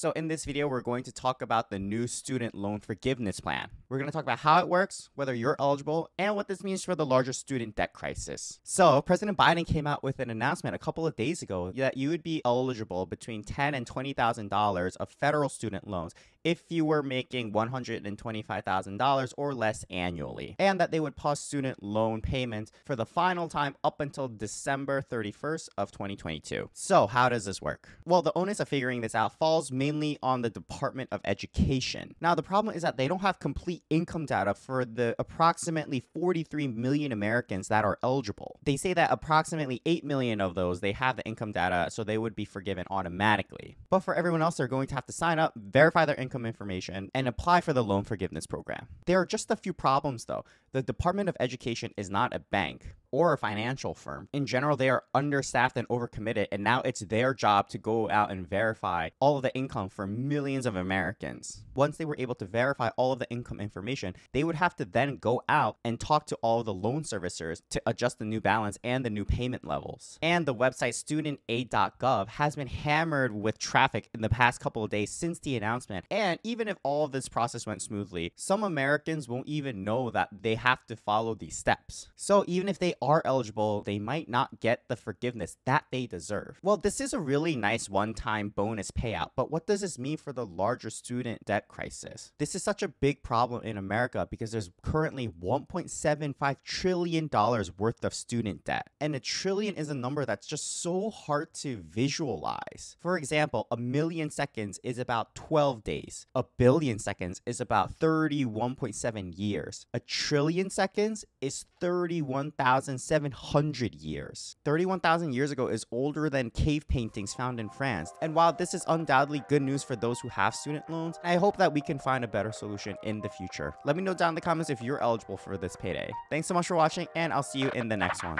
So in this video, we're going to talk about the new student loan forgiveness plan. We're going to talk about how it works, whether you're eligible, and what this means for the larger student debt crisis. So President Biden came out with an announcement a couple of days ago that you would be eligible between ten and twenty thousand dollars of federal student loans if you were making $125,000 or less annually, and that they would pause student loan payments for the final time up until December 31st of 2022. So, how does this work? Well, the onus of figuring this out falls mainly on the Department of Education. Now, the problem is that they don't have complete income data for the approximately 43 million Americans that are eligible. They say that approximately 8 million of those they have the income data, so they would be forgiven automatically. But for everyone else, they're going to have to sign up, verify their income information and apply for the loan forgiveness program. There are just a few problems though. The Department of Education is not a bank or a financial firm. In general, they are understaffed and overcommitted, and now it's their job to go out and verify all of the income for millions of Americans. Once they were able to verify all of the income information, they would have to then go out and talk to all the loan servicers to adjust the new balance and the new payment levels. And the website studentaid.gov has been hammered with traffic in the past couple of days since the announcement. And even if all of this process went smoothly, some Americans won't even know that they have to follow these steps. So even if they are eligible, they might not get the forgiveness that they deserve. Well, this is a really nice one time bonus payout, but what does this mean for the larger student debt crisis? This is such a big problem in America because there's currently $1.75 trillion worth of student debt. And a trillion is a number that's just so hard to visualize. For example, a million seconds is about 12 days, a billion seconds is about 31.7 years, a trillion seconds is 31,000 1,700 years. 31,000 years ago is older than cave paintings found in France. And while this is undoubtedly good news for those who have student loans, I hope that we can find a better solution in the future. Let me know down in the comments if you're eligible for this payday. Thanks so much for watching, and I'll see you in the next one.